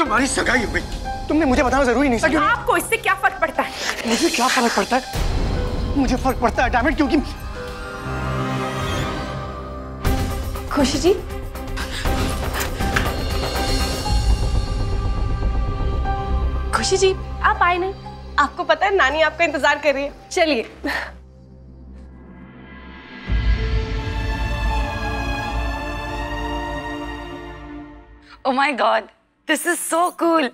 तुम्हारी सगाई हो गई तुमने मुझे बताना ज़रूरी नहीं था। आपको इससे क्या फ़र्क पड़ता है? मुझे क्या फ़र्क पड़ता है? मुझे फ़र्क पड़ता है डायमंड क्योंकि खुशी जी। खुशी जी आप आए नहीं आपको पता है नानी आपका इंतज़ार कर रही है। चलिए। ओ my god, this is so cool.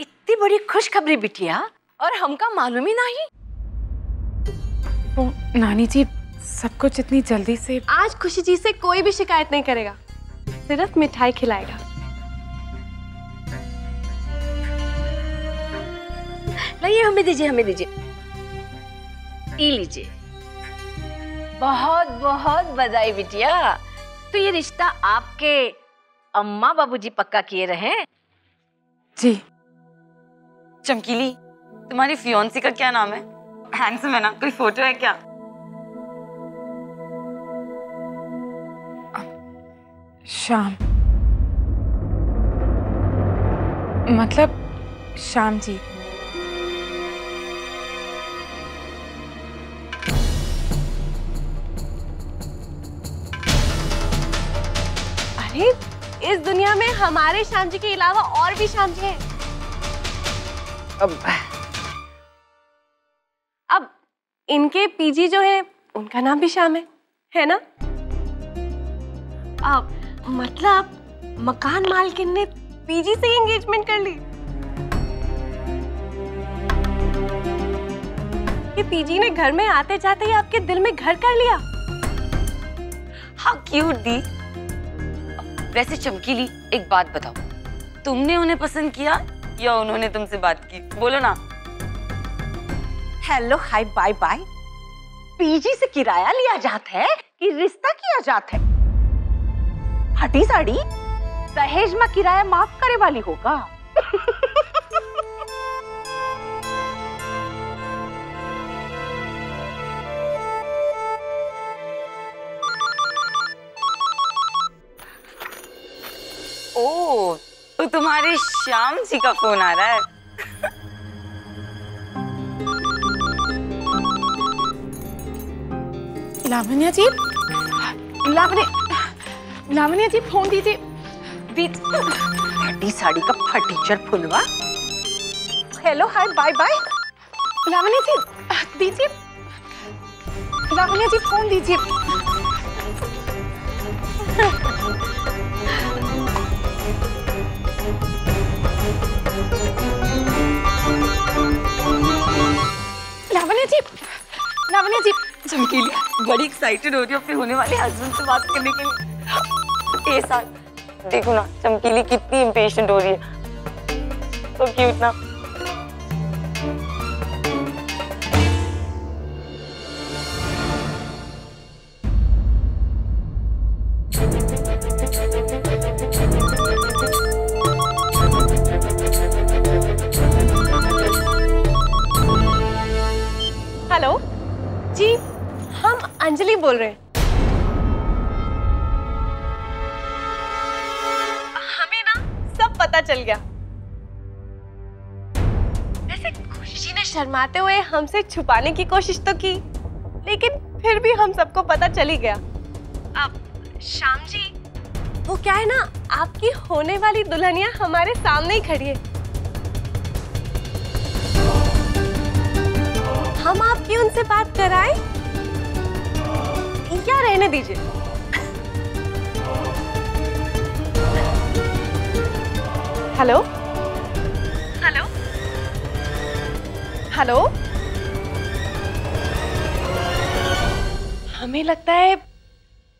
इतनी बड़ी खुशखबरी बिटिया, और हमका मालूम ही नहीं वो नानी जी सब कुछ इतनी जल्दी से आज खुशी जी से कोई भी शिकायत नहीं करेगा। सिर्फ़ मिठाई खिलाएगा। लाइए हमें दीजिए हमें दीजिए। पी लीजिए। बहुत बहुत बधाई बिटिया। तो ये रिश्ता आपके अम्मा बाबूजी पक्का किए रहे? जी। चमकीली तुम्हारी फियोन्सी का क्या नाम है? हैंडसम है ना? कोई फ़ोटो है क्या? शाम। मतलब शाम जी अरे इस दुनिया में हमारे श्याम जी के अलावा और भी श्याम जी हैं। अब अब इनके पीजी जो है उनका नाम भी श्याम है है ना? अब मतलब मकान मालकिन ने पीजी से एंगेजमेंट कर ली। ये पीजी ने घर में आते जाते ही आपके दिल में घर कर लिया। हाउ क्यूट दी। वैसे चमकीली एक बात बताओ। तुमने उन्हें पसंद किया या उन्होंने तुमसे बात की? बोलो ना। Hello hi bye bye PG से किराया लिया जाता है कि रिश्ता किया जाता है? हटी साड़ी? दहेज में किराया माफ़ करे वाली होगा। ओ तो तुम्हारे श्याम जी का फ़ोन आ रहा है। लावण्या जी? लावण्य लावण्या जी फ़ोन दीजिए। दीज फटी साड़ी का फटीचर फुलवा। Hello hi bye bye. Lavanya ji दीजिए। लावण्या जी फ़ोन दीजिए। लावण्या जी लावण्या जी। चमकीली बड़ी एक्साइटेड हो रही है अपने होने वाले हस्बैंड से बात करने के लिए। साथ। देखो ना, चमकीली कितनी इम्पेशेंट हो रही है। तो क्यूट ना। हेलो जी, हम अंजलि बोल रहे हैं। चल गया। वैसे खुशी ने शर्माते हुए हमसे छुपाने की कोशिश तो की, लेकिन फिर भी हम सबको पता चल गया। अब शाम जी, वो क्या है ना, आपकी होने वाली दुल्हनिया हमारे सामने ही खड़ी है। हम आपकी उनसे बात कराएँ? या रहने दीजिए। हेलो हेलो हेलो हमें लगता है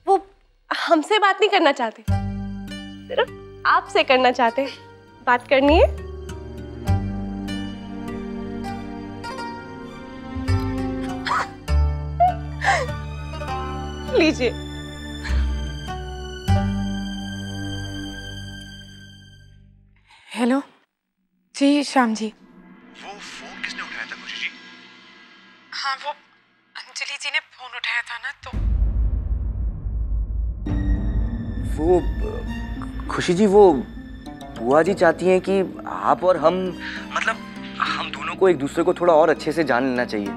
वो हमसे बात नहीं करना चाहते। सिर्फ़ आपसे करना चाहते। बात करनी है? लीजिए। जी श्याम जी। वो फ़ोन किसने उठाया था खुशी जी? हाँ वो अंजलि जी ने फ़ोन उठाया था ना तो। वो खुशी जी वो बुआ जी चाहती हैं कि आप और हम मतलब हम दोनों को एक दूसरे को थोड़ा और अच्छे से जान लेना चाहिए।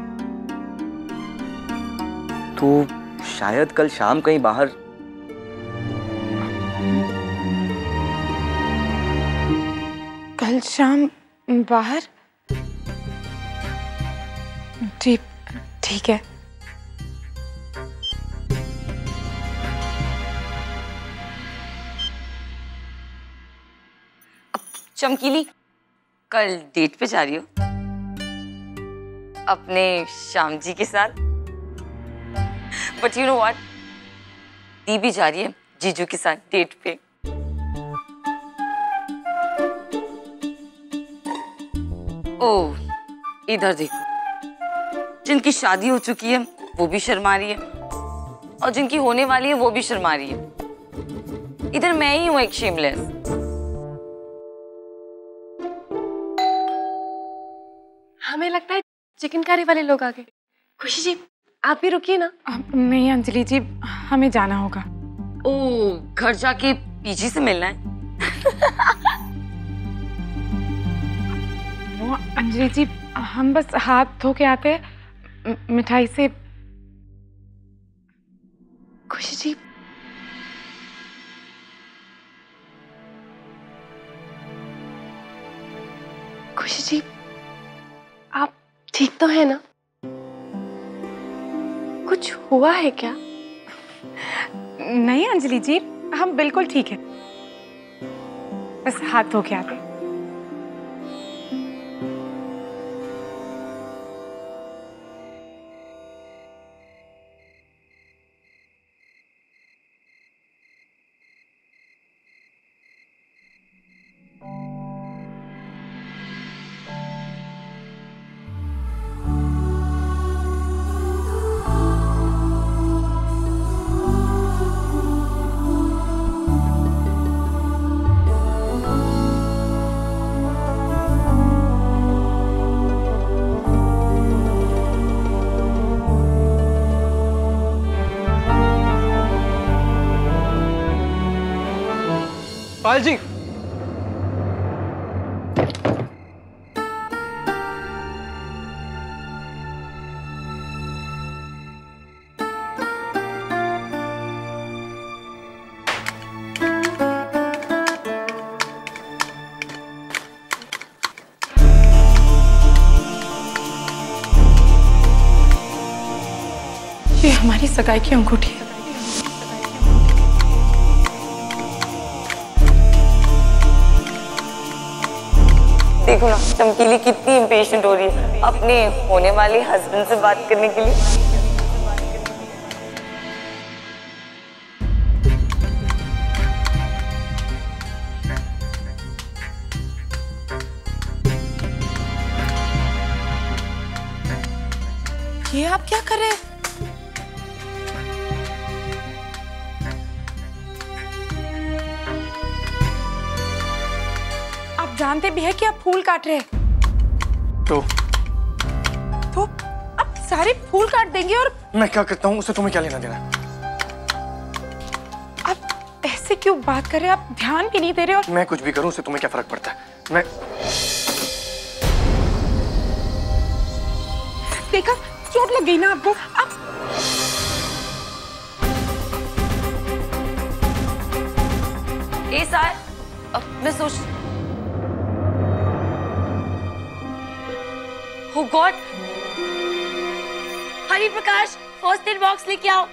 तो शायद कल शाम कहीं बाहर शाम बाहर? जी ठीक है। चमकीली, कल डेट पे जा रही हो। अपने श्याम जी के साथ। बट यू नो व्हाट दी भी जा रही है जीजू के साथ डेट पे। ओ इधर देखो। जिनकी शादी हो चुकी है वो भी शर्मा रही है। और जिनकी होने वाली है वो भी शर्मा रही है। इधर मैं ही हूँ एक शेमलेस हमें लगता है चिकन कारी वाले लोग आ गए। खुशी जी आप भी रुकिए ना। अब नहीं अंजलि जी हमें जाना होगा। ओ घर जाके पीजी से मिलना है। अंजलि जी, हम बस हाथ धो के आते हैं। मिठाई से। खुशी जी। खुशी जी, आप ठीक तो है ना? कुछ हुआ है क्या? नहीं अंजलि जी, हम बिल्कुल ठीक है। बस हाथ धो के आते पायल जी। ये हमारी सगाई की अंगूठी है। देखो ना, चमकीली कितनी इम्पेशेंट हो रही है। अपने होने वाले हस्बैंड से बात करने के लिए। ये आप क्या कर रहे हैं? जानते भी है कि आप फूल काट रहे तो? तो आप सारे फूल काट देंगे और मैं क्या करता हूँ? उससे तुम्हें क्या लेना देना आप ऐसे क्यों बात कर रहे हैं? आप ध्यान भी नहीं दे रहे और मैं कुछ भी करूँ उससे तुम्हें क्या फ़र्क पड़ता है? मैं देखा चोट लग गई ना आपको? आप ए सार अब मैं सोच हो God Hari Prakash first aid box लेके आओ।